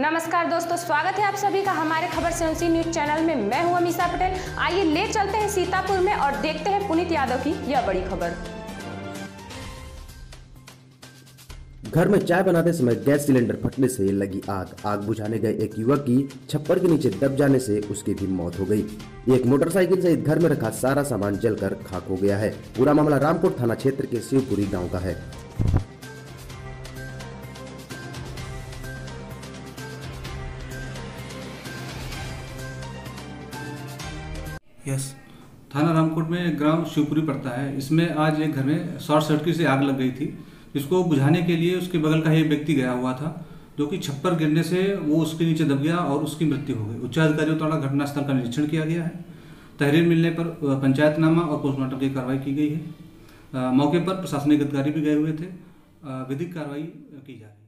नमस्कार दोस्तों, स्वागत है आप सभी का हमारे खबर से न्यूज़ चैनल में। मैं हूँ अमीषा पटेल। आइए ले चलते हैं सीतापुर में और देखते हैं पुनीत यादव की यह बड़ी खबर। घर में चाय बनाते समय गैस सिलेंडर फटने से लगी आग। आग बुझाने गए एक युवक की छप्पर के नीचे दब जाने से उसकी भी मौत हो गई। एक मोटरसाइकिल सहित घर में रखा सारा सामान जलकर खाक हो गया है। पूरा मामला रामपुर थाना क्षेत्र के शिवपुरी गाँव का है। यस थाना रामकोट में ग्राम शिवपुरी पड़ता है। इसमें आज एक घर में शॉर्ट सर्किट से आग लग गई थी। जिसको बुझाने के लिए उसके बगल का ही एक व्यक्ति गया हुआ था जो कि छप्पर गिरने से वो उसके नीचे दब गया और उसकी मृत्यु हो गई। उच्चाधिकारियों द्वारा घटनास्थल का निरीक्षण किया गया है। तहरीर मिलने पर पंचायतनामा और पोस्टमार्टम की कार्रवाई की गई है। अ, मौके पर प्रशासनिक अधिकारी भी गए हुए थे। विधिक कार्रवाई की जा रही है।